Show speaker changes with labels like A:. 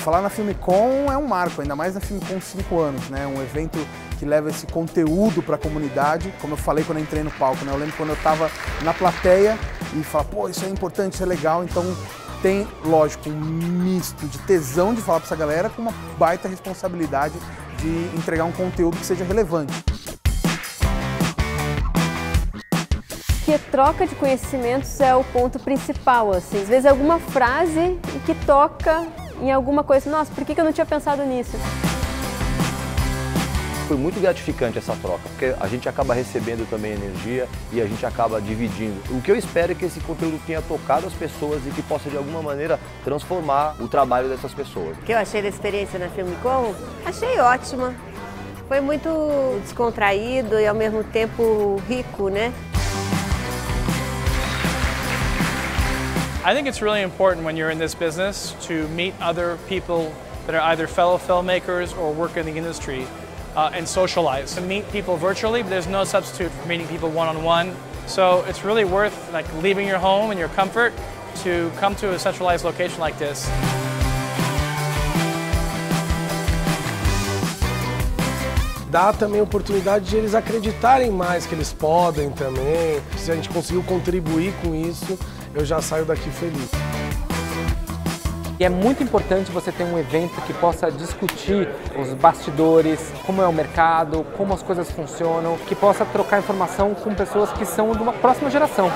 A: falar na Filmicon é um marco, ainda mais na Filmicon 5 anos, né? Um evento que leva esse conteúdo para a comunidade, como eu falei quando eu entrei no palco, né? Eu lembro quando eu estava na plateia e falava, pô, isso é importante, isso é legal, então tem, lógico, um misto de tesão de falar para essa galera com uma baita responsabilidade de entregar um conteúdo que seja relevante.
B: Que troca de conhecimentos é o ponto principal, assim. Às vezes é alguma frase que toca em alguma coisa. Nossa, por que eu não tinha pensado nisso?
C: foi muito gratificante essa troca, porque a gente acaba recebendo também energia e a gente acaba dividindo. O que eu espero é que esse conteúdo tenha tocado as pessoas e que possa de alguma maneira transformar o trabalho dessas pessoas.
D: O que eu achei da experiência na Filmicom? Achei ótima. Foi muito descontraído e ao mesmo tempo rico, né?
E: I think it's really important when you're in this business to meet other people that are either fellow filmmakers or work in the industry uh, and socialize. To meet people virtually, but there's no substitute for meeting people one-on-one. -on -one. So it's really worth like leaving your home and your comfort to come to a centralized location like this.
F: Dá também oportunidade de eles acreditarem mais que eles podem também. Se a gente conseguiu contribuir com isso, eu já saio daqui feliz.
G: E é muito importante você ter um evento que possa discutir os bastidores, como é o mercado, como as coisas funcionam, que possa trocar informação com pessoas que são de uma próxima geração.